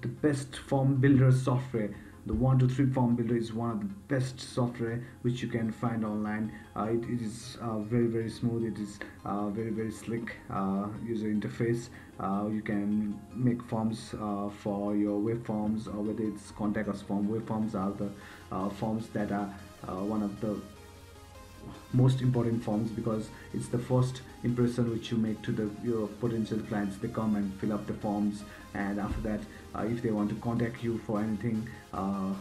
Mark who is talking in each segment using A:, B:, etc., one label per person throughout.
A: the best form builder software. The one two three form builder is one of the best software which you can find online. Uh, it, it is uh, very very smooth. It is uh, very very slick uh, user interface. Uh, you can make forms uh, for your web forms or whether it's contact us form. Web forms are the forms that are one of the most important forms because it's the first impression which you make to the your potential clients. They come and fill up the forms and after that if they want to contact you for anything uh,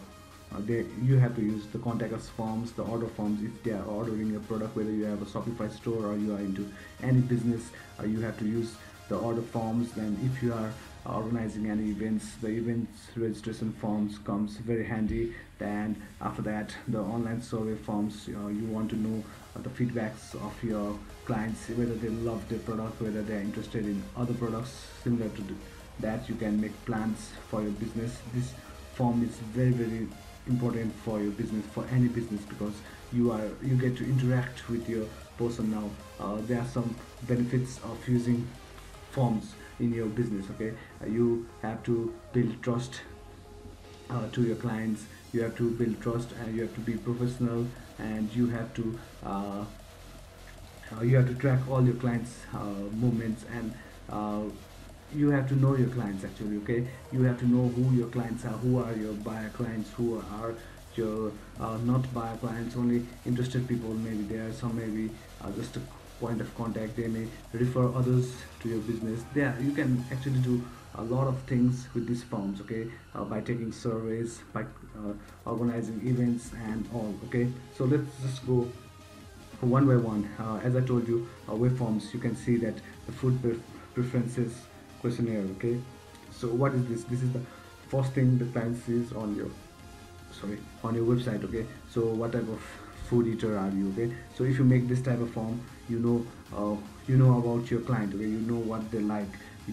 A: uh they you have to use the contact us forms the order forms. If they are ordering a product whether you have a shopify store or you are into any business uh, you have to use the order forms. And if you are organizing any events the events registration forms comes very handy. And after that the online survey forms uh, you want to know uh, the feedbacks of your clients whether they love the product whether they're interested in other products similar to that you can make plans for your business. This form is very very important for your business for any business because you are you get to interact with your person now. Uh, there are some benefits of using forms in your business okay? Uh, you have to build trust uh, to your clients. You have to build trust and you have to be professional and you have to uh, uh you have to track all your clients uh, movements and you have to know your clients actually okay? You have to know who your clients are who are your buyer clients who are your not buyer clients only interested people. Maybe there some maybe just a point of contact. They may refer others to your business. There you can actually do a lot of things with these forms okay? Uh, by taking surveys by uh, organizing events and all okay? So let's just go one by one. Uh, as I told you uh, web forms you can see that the food preferences questionnaire okay? So what is this? This is the first thing the client sees on your sorry on your website okay? So what type of food eater are you okay? So if you make this type of form you know uh, you know about your client okay? You know what they like.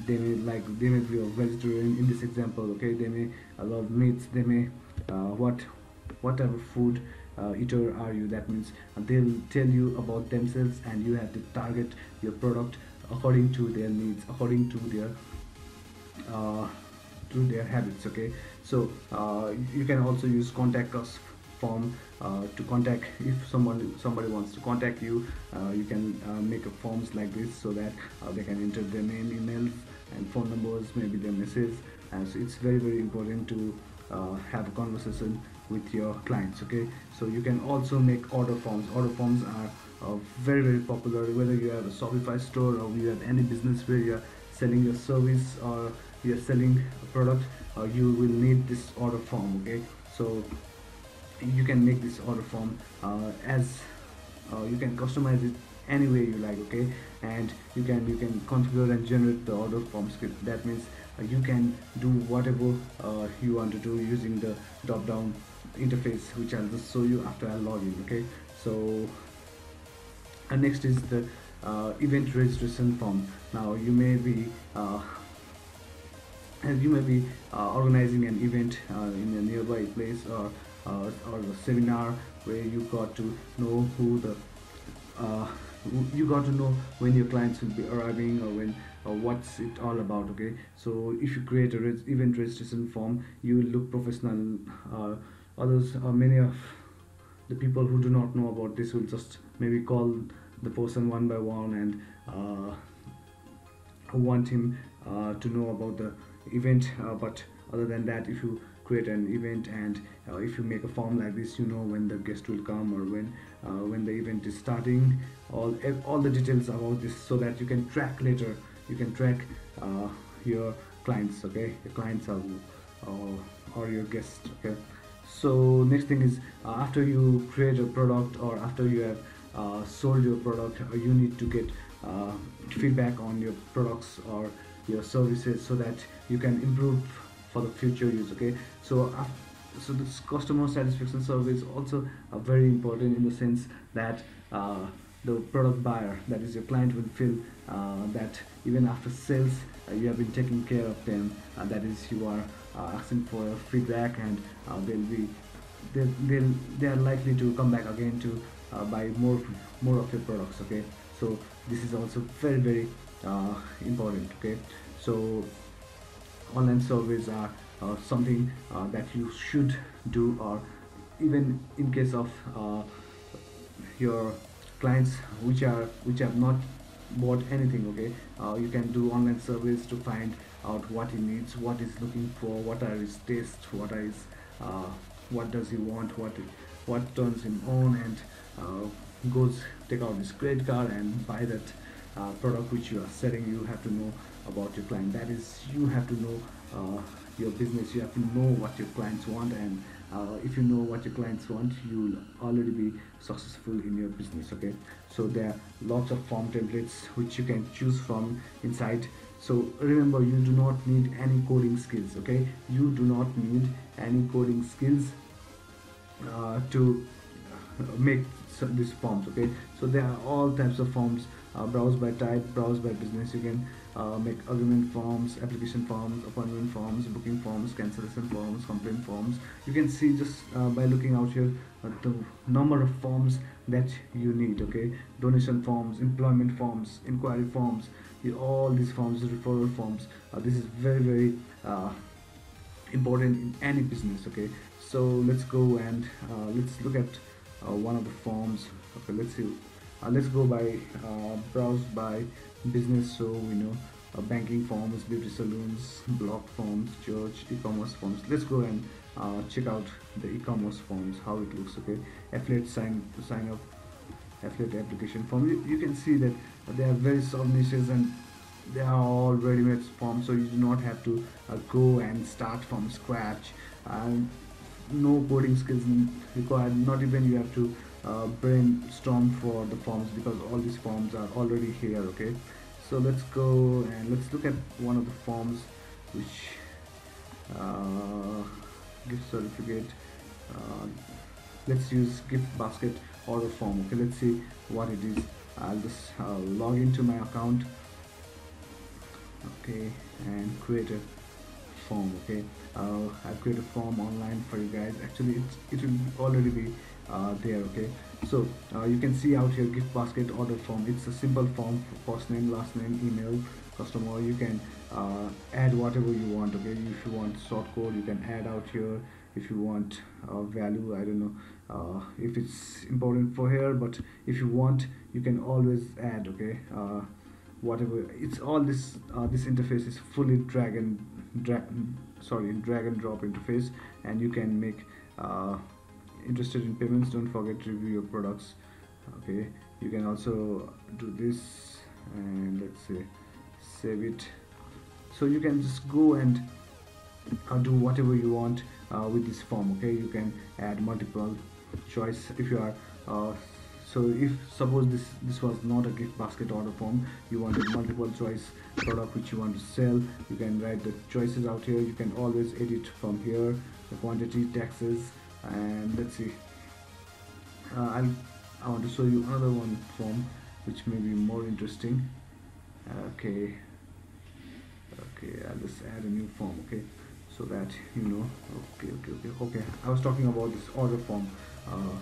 A: They may like they may be a vegetarian in this example okay? They may uh, love meats. They may uh, what what type of food uh, eater are you? That means they'll tell you about themselves and you have to target your product according to their needs according to their uh, to their habits okay? So uh, you can also use contact us form uh, to contact if someone somebody wants to contact you uh, you can uh, make a forms like this so that uh, they can enter their name emails and phone numbers maybe their message and so it's very very important to have a conversation with your clients okay? So you can also make order forms. Order forms are uh, very very popular whether you have a Shopify store or you have any business where you're selling your service or you're selling a product you will need this order form okay? So you can make this order form uh, as uh, you can customize it any way you like okay? And you can you can configure and generate the order form script. That means uh, you can do whatever uh, you want to do using the drop down interface which I'll just show you after I log in okay? So and next is the uh, event registration form. Now you may be uh, you may be organizing an event in a nearby place or uh, or the seminar where you got to know who the uh, you got to know when your clients will be arriving or when or what's it all about okay? So if you create a event registration form you will look professional uh, others uh, many of the people who do not know about this will just maybe call the person one by one and uh, want him uh, to know about the event uh, but other than that if you create an event and uh, if you make a form like this you know when the guest will come or when uh, when the event is starting. All all the details about this so that you can track later. You can track uh, your clients okay? Your clients are uh, or your guests okay so next thing is uh, after you create a product or after you have uh, sold your product you need to get feedback on your products or your services so that you can improve for the future use okay? So uh, so this customer satisfaction survey is also uh, very important in the sense that uh, the product buyer that is your client will feel uh, that even after sales uh, you have been taking care of them uh, that is you are asking for feedback and they'll be they they'll they are likely to come back again to buy more more of your products okay? So this is also very very important okay? So online surveys are uh, something uh, that you should do or even in case of uh, your clients which are which have not bought anything okay? Uh, you can do online surveys to find out what he needs what he's looking for what are his tastes what are his uh, what does he want what what turns him on and uh, goes take out his credit card and buy that uh, product which you are selling. You have to know about your client. That is you have to know uh, your business. You have to know what your clients want and uh, if you know what your clients want you'll already be successful in your business okay? So there are lots of form templates which you can choose from inside. So remember you do not need any coding skills okay? You do not need any coding skills uh, to make these forms okay? So there are all types of forms uh, browse by type browse by business. You can uh, make agreement forms application forms appointment forms booking forms cancellation forms complaint forms. You can see just uh, by looking out here uh, the number of forms that you need okay? Donation forms employment forms inquiry forms all these forms referral forms. Uh, this is very very uh, important in any business okay? So let's go and let's look at one of the forms okay? Let's see. Uh, let's go by uh, browse by business so we know uh, banking forms beauty salons blog forms church e-commerce forms. Let's go and uh, check out the e-commerce forms how it looks okay? Affiliate sign sign up affiliate application form. You, you can see that they are very soft niches and they are all ready-made forms so you do not have to uh, go and start from scratch. And no coding skills required not even you have to uh, brainstorm for the forms because all these forms are already here okay? So let's go and let's look at one of the forms which uh, gift certificate uh, let's use gift basket order form okay? Let's see what it is. I'll just uh, log into my account okay and create a form okay? Uh, I'll create a form online for you guys. Actually it, it will already be there okay. So uh, you can see out here gift basket order form. It's a simple form first name last name email customer. You can uh, add whatever you want okay? If you want short code you can add out here. If you want uh, value I don't know uh, if it's important for here but if you want you can always add okay? Uh, whatever it's all this this interface is fully drag and drag sorry drag and drop interface. And you can make interested in payments don't forget to review your products okay? You can also do this and let's say save it. So you can just go and uh, do whatever you want uh, with this form okay? You can add multiple choice if you are uh, so if suppose this this was not a gift basket order form you wanted multiple choice product which you want to sell you can write the choices out here. You can always edit from here the quantity taxes and let's see. Uh, I'll, I want to show you another one form which may be more interesting. Okay. Okay I'll just add a new form okay? So that you know. Okay okay okay okay. I was talking about this order form. Uh,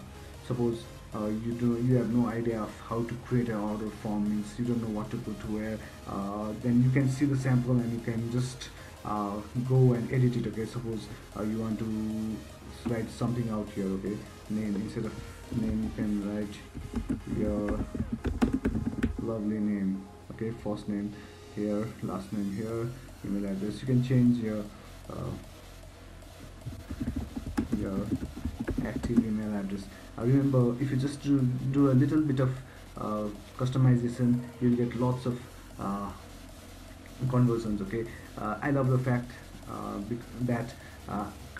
A: suppose uh, you do you have no idea of how to create an order form means you don't know what to put where. Uh, then you can see the sample and you can just uh, go and edit it okay? Suppose uh, you want to write something out here okay? Name instead of name you can write your lovely name okay? First name here last name here email address. You can change your uh, your active email address. Uh, remember if you just do, do a little bit of uh, customization you'll get lots of uh, conversions okay? Uh, I love the fact uh, that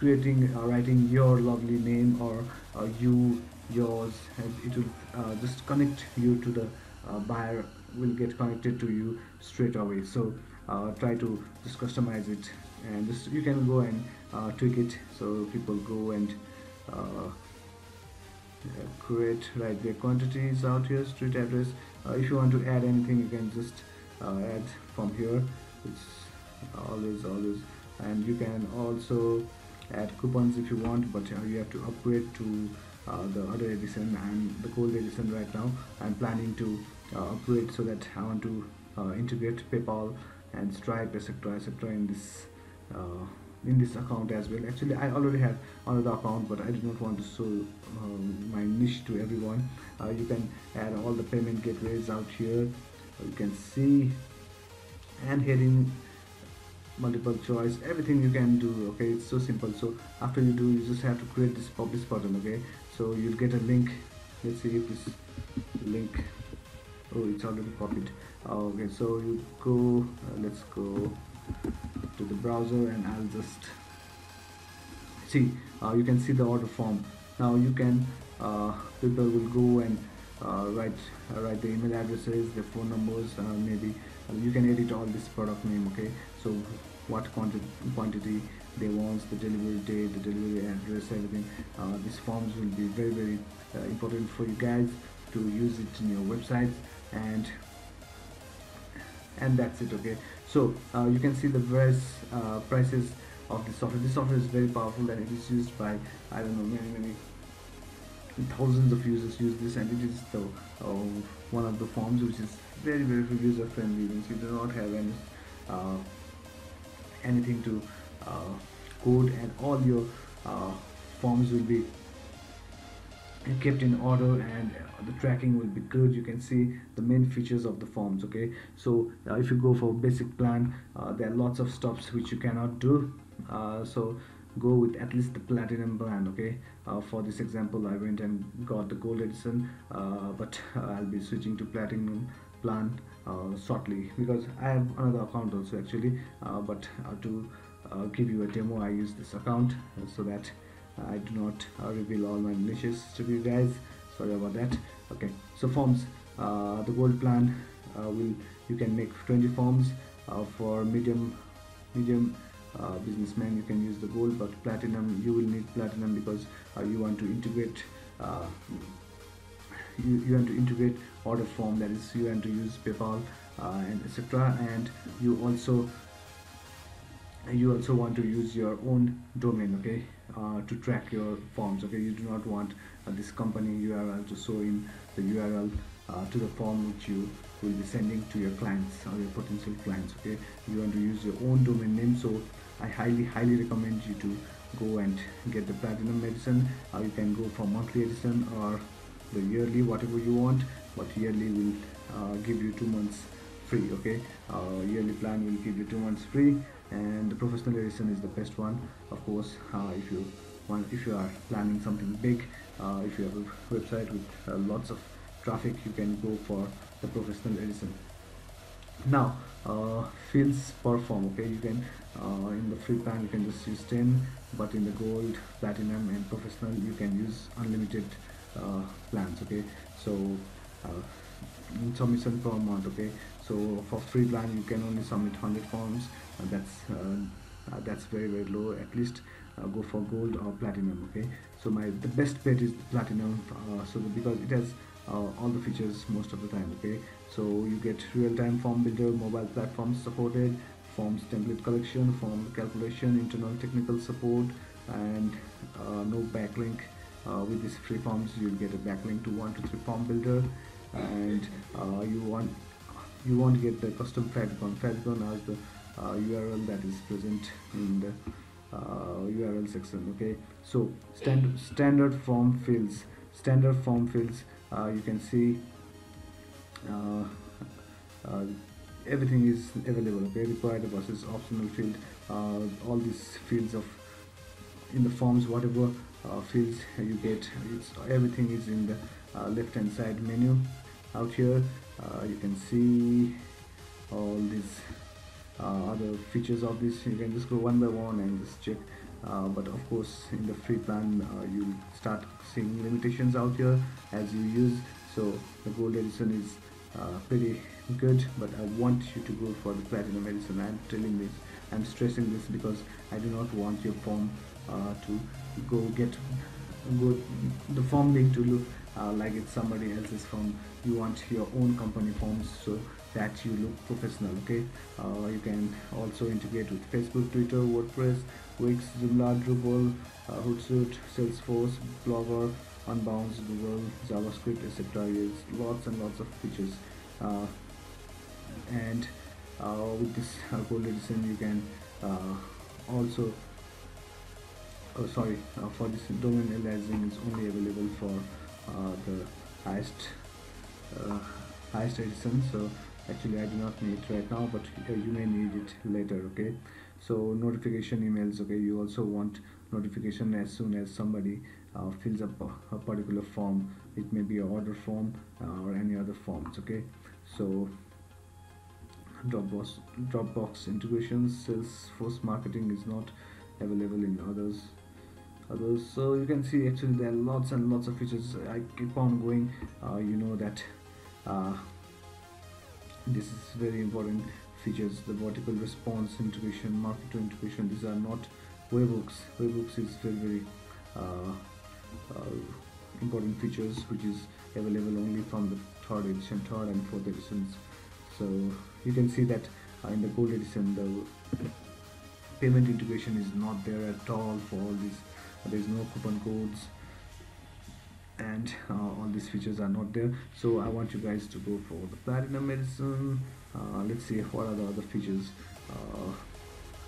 A: creating uh, writing your lovely name or uh, you yours and it will uh, just connect you to the uh, buyer will get connected to you straight away. So uh, try to just customize it and just you can go and tweak it. So people go and create write their quantities out here street address. If you want to add anything you can just add from here. It's always always and you can also add coupons if you want but uh, you have to upgrade to uh, the other edition and the gold edition right now. I'm planning to uh, upgrade so that I want to integrate PayPal and Stripe etc etc in this in this account as well. Actually I already have another account but I do not want to show um, my niche to everyone. Uh, you can add all the payment gateways out here. You can see and heading multiple choice everything you can do okay? It's so simple. So after you do you just have to create this publish button okay? So you'll get a link. Let's see if this link oh it's already copied. Okay so you go uh, let's go to the browser and I'll just see. Uh, you can see the order form. Now you can uh, people will go and uh, write uh, write the email addresses the phone numbers uh, maybe you can edit all this product name okay so what quantity quantity they want the delivery date the delivery address everything uh, these forms will be very very uh, important for you guys to use it in your website and and that's it okay? So uh, you can see the various uh, prices of the software. This software is very powerful and it is used by I don't know many many thousands of users use this and it is the uh, one of the forms which is very very user friendly means you do not have any uh, anything to uh, code and all your uh, forms will be kept in order and the tracking will be good. You can see the main features of the forms okay? So uh, if you go for basic plan uh, there are lots of stops which you cannot do. Uh, so go with at least the platinum plan okay? Uh, for this example I went and got the gold edition but I'll be switching to platinum plan shortly. Because I have another account also actually but to give you a demo I use this account so that I do not uh, reveal all my niches to you guys. Sorry about that. Okay so forms uh, the gold plan uh, will you can make 20 forms uh, for medium medium uh, businessman you can use the gold but platinum you will need platinum because uh, you want to integrate you, you want to integrate order form that is you want to use PayPal and etc and you also you also want to use your own domain okay uh, to track your forms okay. You do not want uh, this company url to show in the url uh, to the form which you will be sending to your clients or your potential clients okay. You want to use your own domain name so i highly highly recommend you to go and get the platinum edition uh, you can go for monthly edition or the yearly whatever you want but yearly will uh, give you two months free okay? Uh, yearly plan will give you two months free and the professional edition is the best one of course. Uh, if you want if you are planning something big uh, if you have a website with uh, lots of traffic you can go for the professional edition. Now uh, fields per form okay? You can uh, in the free plan you can just use 10 but in the gold platinum and professional you can use unlimited plans okay? So submission per month okay? So for free plan you can only submit 100 forms. Uh, that's uh, uh, that's very very low. At least go for gold or platinum okay? So my the best bet is platinum so because it has all the features most of the time okay? So you get real-time form builder mobile platforms supported forms template collection form calculation internal technical support and uh, no backlink. uh, with these free forms you'll get a backlink to 123 form builder. And uh, you want you won't get the custom favicon favicon has the uh, url that is present in the uh, url section okay? So standard standard form fields. Standard form fields uh, you can see uh, uh, everything is available okay? Required versus optional field uh, all these fields of in the forms whatever fields you get everything is in the left hand side menu. Out here uh, you can see all these uh, other features of this. You can just go one by one and just check. Uh, but of course in the free plan uh, you'll start seeing limitations out here as you use. So the gold edition is uh, pretty good but I want you to go for the platinum edition. I'm telling this I'm stressing this because I do not want your uh, to go get go the form link to look uh, like it's somebody else's form. You want your own company forms so that you look professional okay? Uh, you can also integrate with facebook twitter wordpress wix joomla drupal uh, hootsuite salesforce blogger unbounce google javascript etc lots and lots of features. Uh, and uh, with this uh, gold edition you can uh, also oh sorry. Uh, for this domain aliasing is only available for uh, the highest uh, highest edition. So actually I do not need it right now but you may need it later okay? So notification emails okay? You also want notification as soon as somebody uh, fills up a, a, particular form. It may be an order form uh, or any other forms okay? So Dropbox Dropbox integrations Salesforce marketing is not available in others others. So you can see actually there are lots and lots of features. I keep on going. Uh, you know that uh, this is very important features. The VerticalResponse integration marketer integration these are not webhooks webhooks is very very uh, uh, important features which is available only from the third edition third and fourth editions. So you can see that uh, in the gold edition the payment integration is not there at all for all these there is no coupon codes. And uh, all these features are not there. So I want you guys to go for the platinum edition uh, let's see what are the other features? Uh,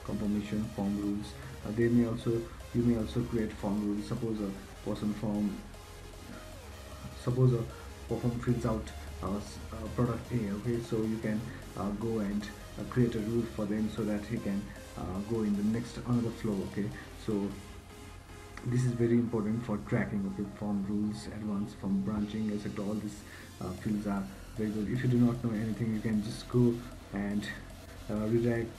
A: confirmation form rules. Uh, they may also you may also create form rules. Suppose a person from suppose a person fills out uh, product A okay? So you can uh, go and uh, create a rule for them so that he can go in the next another flow okay? So this is very important for tracking okay form rules advanced form branching etc all. These uh, fields are very good. If you do not know anything you can just go and uh, redirect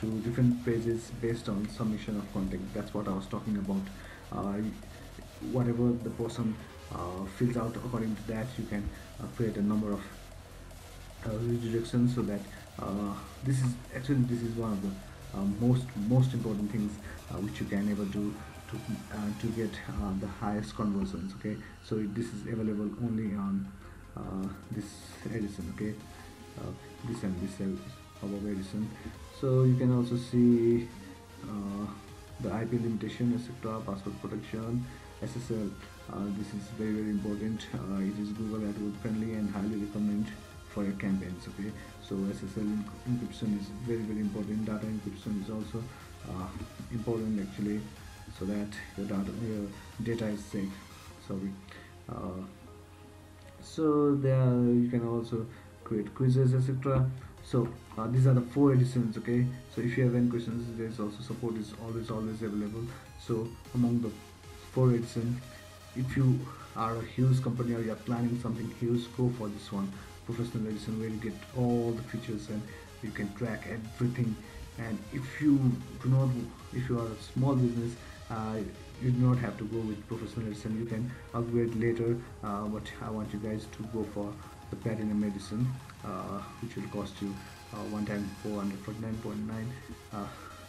A: to different pages based on submission of content. That's what I was talking about. Uh, whatever the person uh, fills out according to that you can uh, create a number of uh, redirections so that this is actually this is one of the most most important things which you can ever do to, uh, to get uh, the highest conversions okay? So this is available only on uh, this edition okay? This and this above edition. So you can also see the IP limitation etc password protection SSL uh, this is very very important. Uh, it is Google AdWords friendly and highly recommended for your campaigns okay? So SSL encryption is very very important. Data encryption is also uh, important actually so that your data, your data is safe. Sorry. Uh, so there you can also create quizzes etc so uh, these are the four editions okay? So if you have any questions there's also support is always always available. So among the four editions if you are a huge company or you're planning something huge go for this one. Professional edition where you get all the features and you can track everything. And if you do not if you are a small business uh, you do not have to go with professional edition you can upgrade later uh, but I want you guys to go for the platinum edition uh, which will cost you uh, one time 449.9 uh,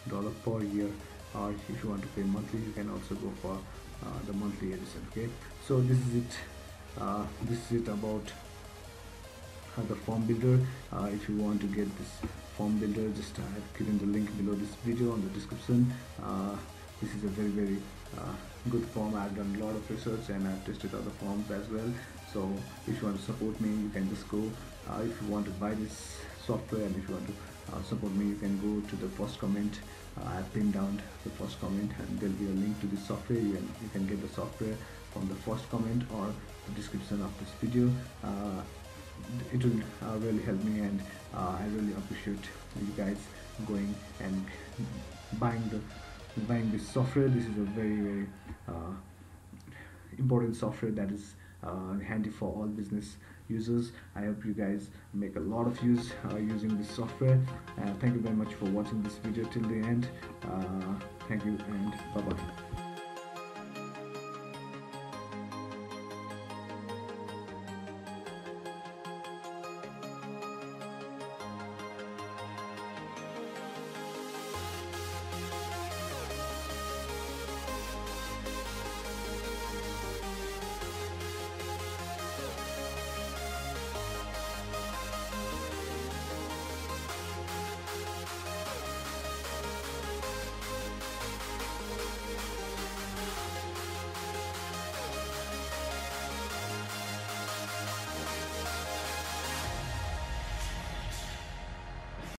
A: dollar per year. Or if you want to pay monthly you can also go for the monthly edition okay? So this is it. This is it about the form builder. If you want to get this form builder just I have given the link below this video on the description this is a very very uh, good form. I've done a lot of research and I've tested other forms as well. So if you want to support me you can just go. Uh, if you want to buy this software and if you want to uh, support me you can go to the first comment. Uh, I've pinned down the first comment and there'll be a link to the software. You can, you can get the software from the first comment or the description of this video. Uh, it will uh, really help me and uh, I really appreciate you guys going and buying the buying this software this is a very very uh, important software that is handy for all business users. I hope you guys make a lot of use uh, using this software. Uh, thank you very much for watching this video till the end. Uh, thank you and bye bye